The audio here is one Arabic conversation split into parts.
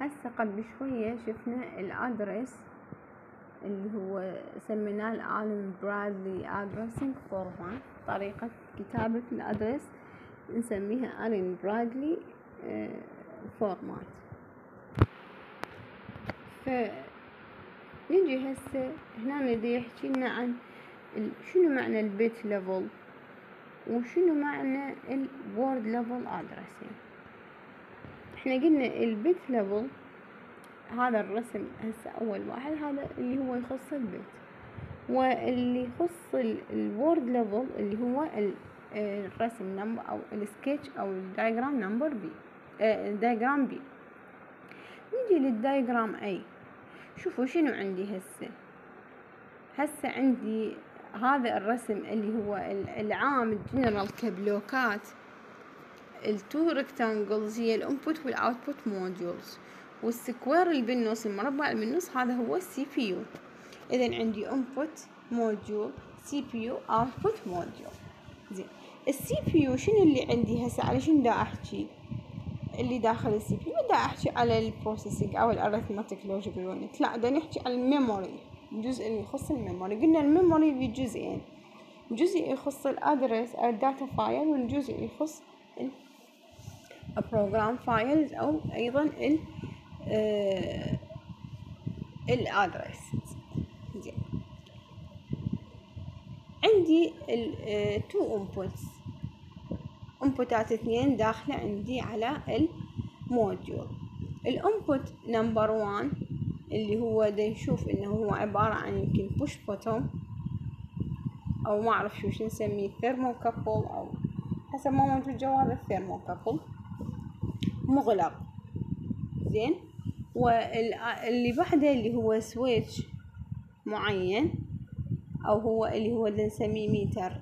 هسه قبل شوية شفنا ال address اللي هو سميناه ألين برادلي addressing format طريقة كتابة ال address نسميها ألين برادلي format ف نجي هسه هنا بدي يحكي لنا عن شنو معنى ال bit level وشنو معنى ال word level addressing إحنا قلنا ال bit level هذا الرسم هسه أول واحد هذا اللي هو يخص ال bit. واللي يخص ال word level اللي هو الرسم number أو السكتش أو ال diagram number B ال diagram B نجي لل diagram A شوفوا شنو عندي هسه. هسه عندي هذا الرسم اللي هو العام ال general ك block ات ال two rectangles هي ال input وال output modules وال square اللي بالنص المربع اللي بالنص هذا هو ال CPU اذا عندي input module CPU output module زين ال CPU شنو اللي عندي هسه؟ على شنو دا أحكي؟ اللي داخل ال CPU دا أحكي على ال processing أو ال arithmetic logic unit لا دا نحكي على ال memory الجزء اللي يخص ال memory قلنا ال memory في جزئين. جزء يخص ال address أو ال data file والجزء يخص ال program files أو أيضا ال ال address زين. عندي ال two inputs input ات اثنين داخلة عندي على ال module ال input number one اللي هو دا يشوف إنه هو عبارة عن يمكن push button أو ما أعرف شو نسميه ثيرموكابل أو حسب ما موجود جوال الثيرموكابل مغلق. زين؟ واللي بعده اللي هو سويتش معين أو هو اللي هو اللي نسميه ميتر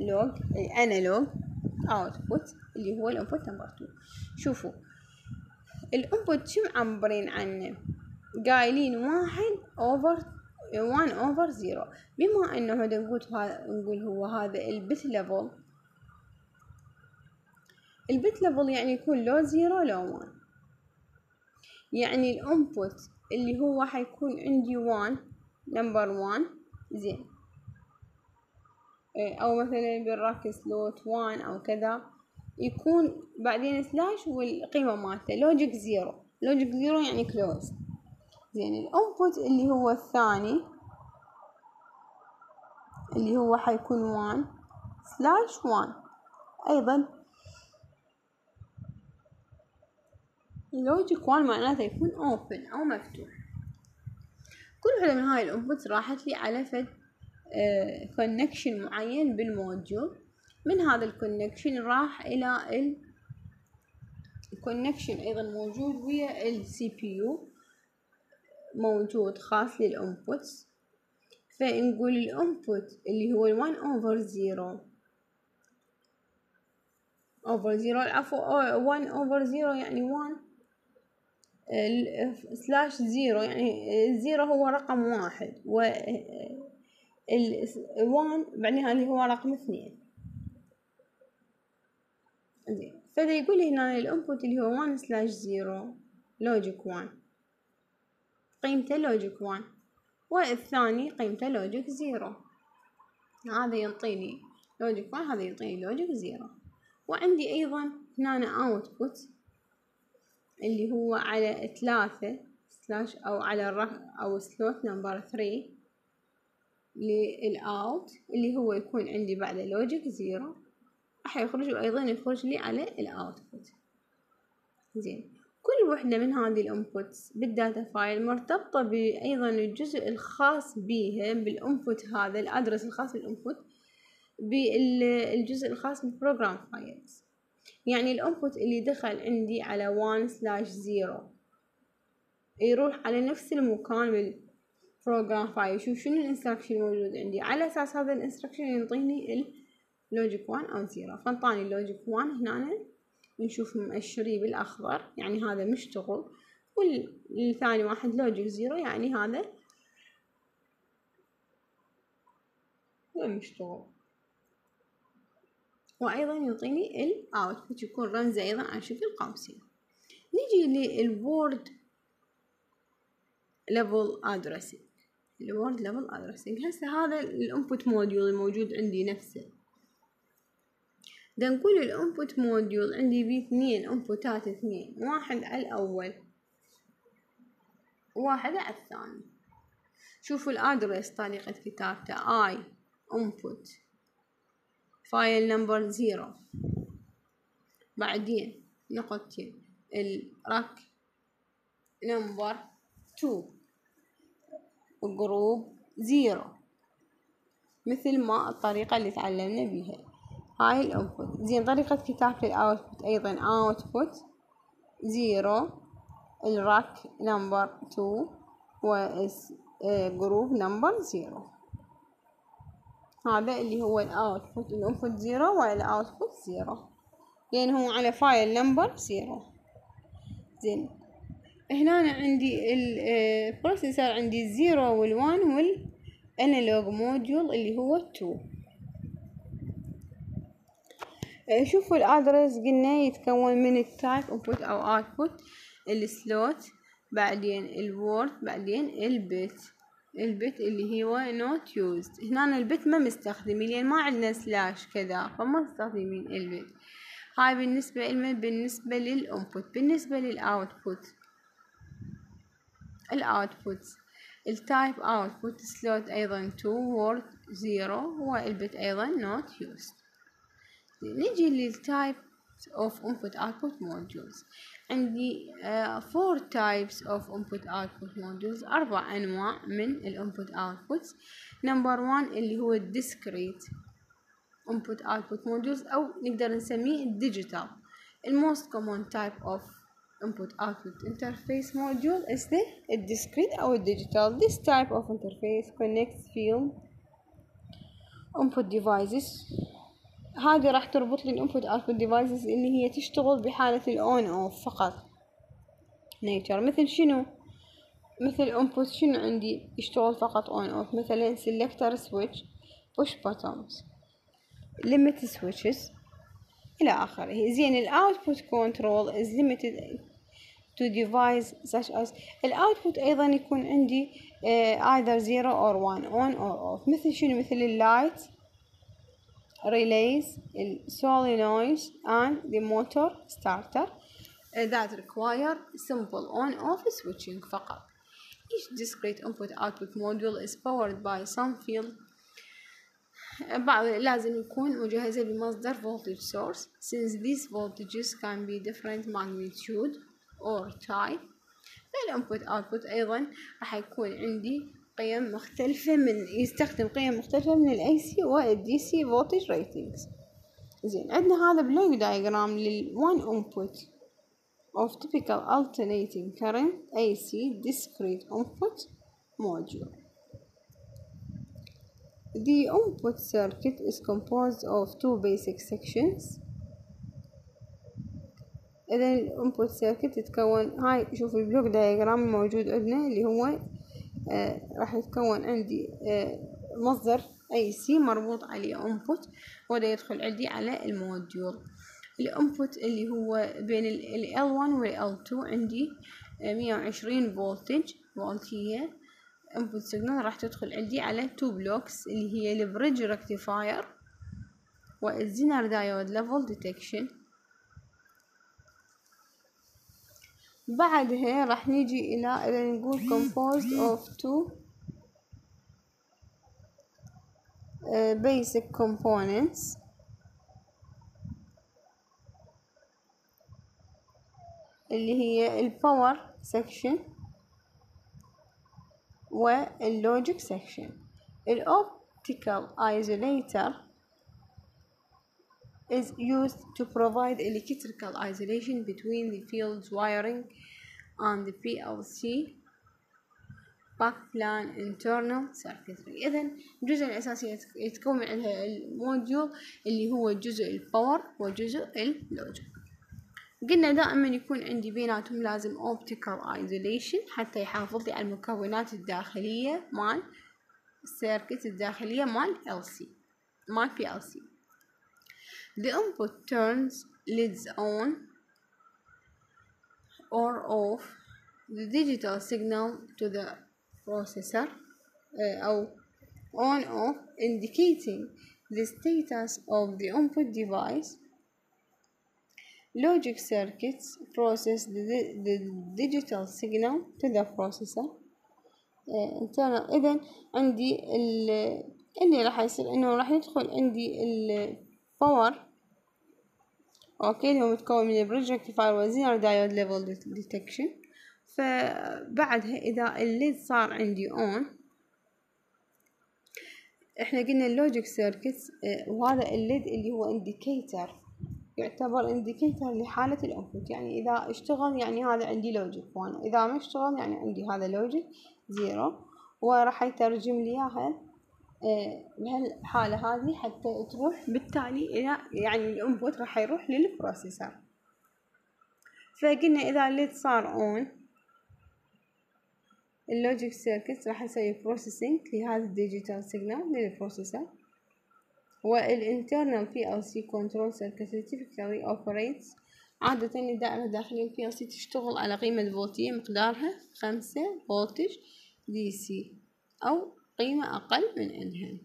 لوج انالوج اوتبوت اللي هو الانبوت نمبر 2 شوفوا الانبوت شو معبرين عنه؟ قايلين واحد اوفر 1 over zero بما إنه نقول نقول هو هذا ال bit level ال bit level يعني يكون لو zero لو 1 يعني ال input اللي هو حيكون عندي 1 number 1 زين. أو مثلا بال rack slot 1 أو كذا يكون بعدين slash والقيمة مالته logic zero logic zero يعني close زين ال input اللي هو الثاني اللي هو حيكون 1 slash 1 أيضا logic 1 معناته يكون open أو مفتوح. كل واحدة من هاي ال input راحت لي على فد connection uh, معين بال module. من هذا ال connection راح إلى ال ال connection أيضا موجود ويا ال CPU موجود خاص لل inputs. فنقول ال input اللي هو 1 over 0 over 0 العفو 1 over 0 يعني 1 slash 0 يعني 0 هو رقم واحد و ال 1 بعدها اللي هو رقم اثنين. زين فدا يقول هنا ال input اللي هو 1 slash 0 logic 1 قيمته logic 1 والثاني قيمته logic 0 هذا ينطيني logic 1 هذا ينطيني logic 0 وعندي أيضا هنا output اللي هو على ثلاثة slash أو على الرقم أو slot number 3 لل out اللي هو يكون عندي بعد logic zero راح يخرج وأيضا يخرج لي على ال output زين. كل وحدة من هذه ال inputs بال data file مرتبطة بأيضا الجزء الخاص بيها بال input هذا ال address الخاص بال input بالجزء الخاص بال program files يعني ال input اللي دخل عندي على 1 slash 0 يروح على نفس المكان بال program file شوف شنو ال instruction موجود عندي. على أساس هذا ال instruction ينطيني ال logic 1 أو 0 فانطاني ال logic 1 هنا نشوف مؤشري بالأخضر. يعني هذا مشتغل. والثاني واحد logic 0 يعني هذا مشتغل. وأيضا يعطيني ال output يكون رمزه أيضا على شكل قوسين نجي لل word level addressing. ال word level addressing. هسه هذا ال input module الموجود عندي نفسه. نقول ال input module عندي بيه اثنين inputات اثنين. واحد على الأول واحد على الثاني. شوفوا ال address طريقة كتابته. I input file number zero. بعدين نقطتين ال rack number two. group zero مثل ما الطريقة اللي تعلمنا بيها. هاي ال input زين طريقة كتابة ال output أيضا. output zero. ال rack number two. group number zero. هذا اللي هو ال output ال input zero وال output zero لأن هو على file number zero زين. هنا عندي ال processor عندي ال zero وال one وال analog module اللي هو ال two آه، شوفوا ال address قلنا يتكون من ال type input أو output ال slot بعدين ال word بعدين ال bit ال bit اللي هو not used هنا ال bit ما مستخدمين لأن ما عندنا slash كذا فما مستخدمين ال bit هاي بالنسبة لنا بالنسبة لل input. بالنسبة لل output ال output ال type output slot أيضا two word zero وال bit أيضا not used نجي لل type of input output modules عندي uh, four types of input output modules أربع أنواع من ال input outputs number one اللي هو discrete input output modules أو نقدر نسميه digital the most common type of input output interface module is the discrete أو digital this type of interface connects field input devices هذه راح تربط لي ال input output devices اللي هي تشتغل بحالة ال on off فقط. nature مثل شنو؟ مثل input شنو عندي؟ يشتغل فقط on off مثلا selector switch push buttons limit switches إلى آخره. زين ال output control is limited to device such as ال output أيضا يكون عندي either 0 or 1 on or off. مثل شنو؟ مثل ال light relays solenoids and the motor starter uh, that require simple on off switching فقط each discrete input output module is powered by some field بعض لازم يكون مجهزة بمصدر voltage source since these voltages can be different magnitude or type فالانبوت output أيضا راح يكون عندي قيم مختلفة من يستخدم قيم مختلفة من ال AC وال DC voltage ratings زين عندنا هذا block diagram لل input of typical alternating current AC discrete input module. The input circuit is composed of two basic sections. إذا ال input circuit تتكون هاي شوف ال block diagram الموجود عندنا اللي هو راح يتكون عندي آه مصدر AC مربوط عليه input وده يدخل عندي على ال module. ال input اللي هو بين ال L1 وال L2 عندي مية وعشرين voltage فولتية input signal راح تدخل عندي على two blocks اللي هي ال bridge rectifier وال zener diode level detection بعدها راح نيجي إلى إذا نقول composed of two uh, basic components اللي هي الباور section واللوجيك section الoptical isolator is used to provide electrical isolation between the fields wiring and the PLC backplane internal circuitry. إذا الجزء الأساسي يتكون من ال module اللي هو جزء ال power وجزء ال logic قلنا دائما يكون عندي بيناتهم لازم optical isolation حتى يحافظ لي على المكونات الداخلية مال ال circuit الداخلية مال ال PLC مال PLC The input turns lids on or off the digital signal to the processor uh, أو on off indicating the status of the input device logic circuits process the, the digital signal to the processor internal إذا عندي اللي راح يصير إنه راح يدخل عندي الباور okay اللي هو متكون من ال bridge rectifier و zener diode level detection. فبعدها إذا ال LED صار عندي on إحنا قلنا ال logic circuits وهذا ال LED اللي هو indicator يعتبر انديكيتر لحالة ال input يعني إذا اشتغل يعني هذا عندي logic one إذا ما اشتغل يعني عندي هذا logic zero وراح يترجم لي إياها بهالحالة هذه حتى تروح بالتالي إلى يعني ال input راح يروح لل processor فقلنا إذا ال LED صار on ال logic circuit راح يسوي processing لهذا ال digital signal لل processor وال internal PLC control circuit typically operates. عادة الدائرة الداخلية ال PLC تشتغل على قيمة فولتية مقدارها خمسة voltage DC أو قيمة أقل من عندها.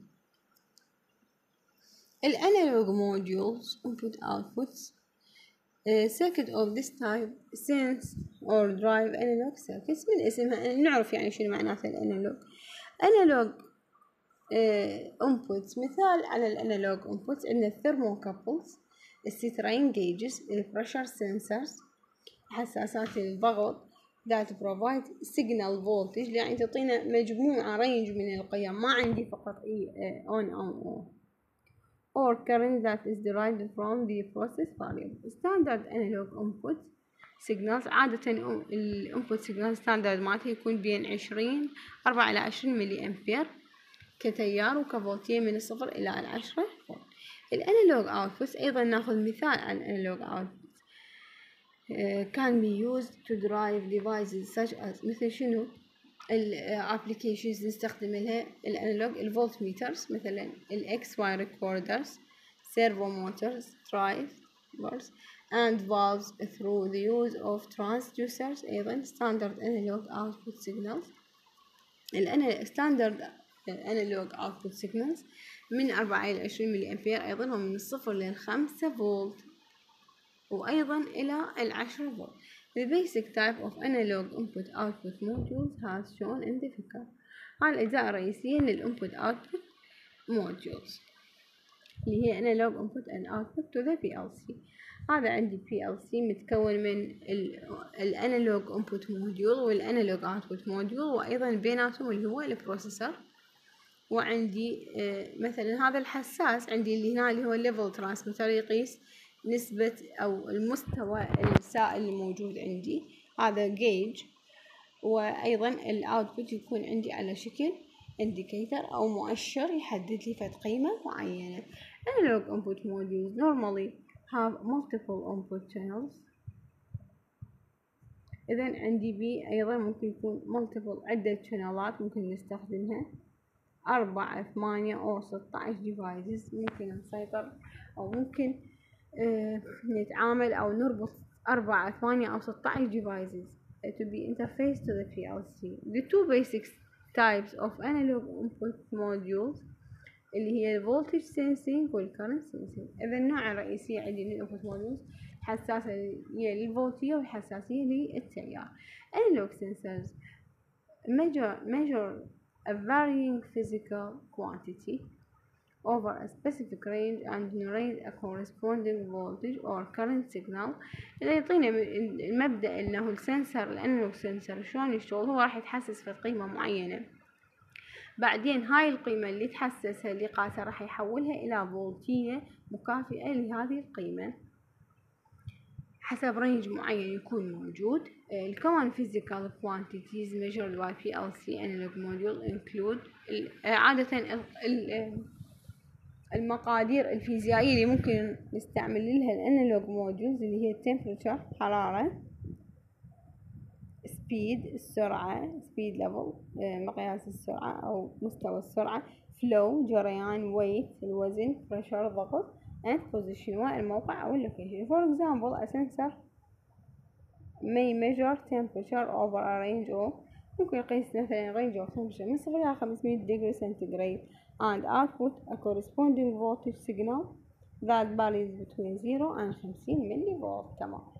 ال analog modules input outputs uh, circuit of this type sense or drive analog circuits. من اسمها؟ نعرف يعني شنو معناته ال analog. analog inputs مثال على ال analog inputs عندنا ال thermocouples ال strain gauges ال pressure sensors حساسات الضغط that provide signal voltage يعني تعطينا مجموعة range من القيم. ما عندي فقط on on off or current that is derived from the process variable. Standard analog input signals عادة ال input signal standard مالته يكون بين عشرين أربعة إلى عشرين ملي أمبير كتيار وكفولتية من الصفر إلى العشرة فولت. ال analog output أيضا نأخذ مثال عن ال analog output can be used to drive devices such as مثل شنو؟ ال applications نستخدم لها ال analog ال voltmeters مثلا ال X-Y recorders servo motors drivers and valves through the use of transducers أيضا standard analog output signals. standard analog output signals من أربعة إلى عشرين ملي أمبير أيضا هم من الصفر للخمسة فولت. وأيضا إلى العشرة فولت The basic type of analog input output modules has shown in the figure هاي الأجزاء الرئيسية للinput output modules اللي هي analog input and output to the PLC هذا عندي PLC متكون من ال analog input module وال analog output module وأيضا بيناتهم اللي هو ال processor وعندي مثلا هذا الحساس عندي اللي هنا اللي هو level transmitter يقيس نسبة أو المستوى السائل الموجود عندي هذا جيج وأيضا ال output يكون عندي على شكل indicator أو مؤشر يحدد لي فد قيمة معينة. analog input modules normally have multiple input channels. إذا عندي بي أيضا ممكن يكون multiple عدة شانلات ممكن نستخدمها. أربعة ثمانية أو ستة عشر devices ممكن نسيطر أو ممكن نتعامل أو نربط أربعة ثمانية أو ستة عشر devices to be interfaced to the PLC. The two basic types of analog input modules اللي هي voltage sensing وال current sensing إذا النوع الرئيسي عندي من input modules حساسة للفولتية وحساسية للتيار analog sensors measure measure a varying physical quantity over a specific range and generate a corresponding voltage or current signal. اللي يعطينا المبدأ إنه السنسر الانالوج سنسر شلون يشتغل؟ هو راح يتحسس في قيمة معينة. بعدين هاي القيمة اللي تحسسها اللي قاسها راح يحولها إلى فولتية مكافئة لهذه القيمة حسب range معين يكون موجود. ال common physical quantities measured by PLC analog module include عادة المقادير الفيزيائية اللي ممكن نستعمل لها ال analog modules اللي هي temperature حرارة speed السرعة speed level آه، مقياس السرعة أو مستوى السرعة flow جريان weight الوزن pressure ضغط and position والموقع أو اللوكيشن فور اكزامبل a sensor ميجر measure temperature over a range ممكن يقيس مثلا range of temperature من صفر إلى خمسمية دقيقة centigrade. and output a corresponding voltage signal that varies between zero and خمسين ملي فولت تمام